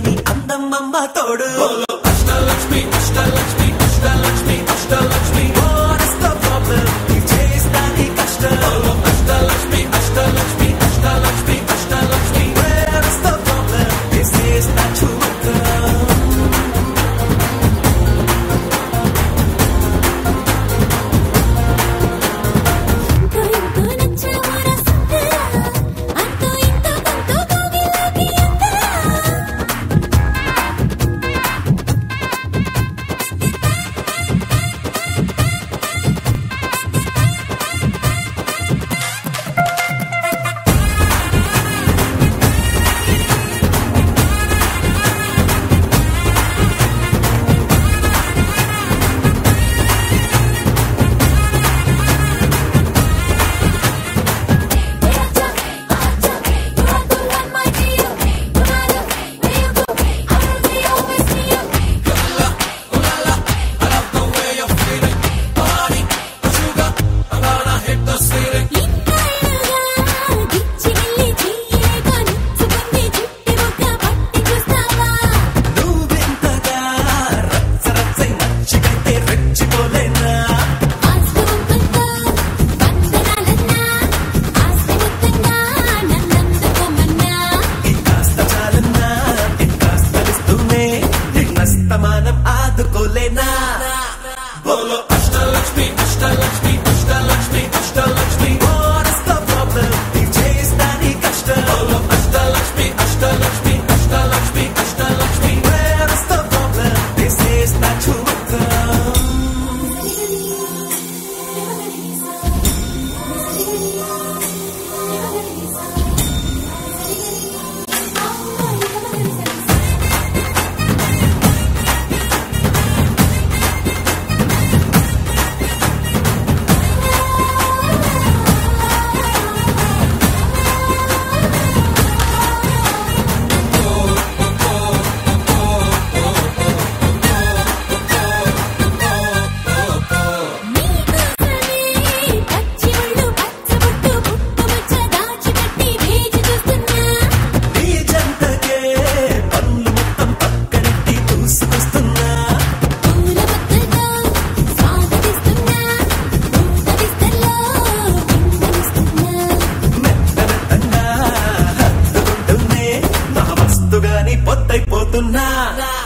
చేస్తాలేని అందమ్మమ్మ తోడు. అష్టలక్ష్మి అష్టలక్ష్మి అష్టలక్ష్మి అష్టలక్ష్మి. nada.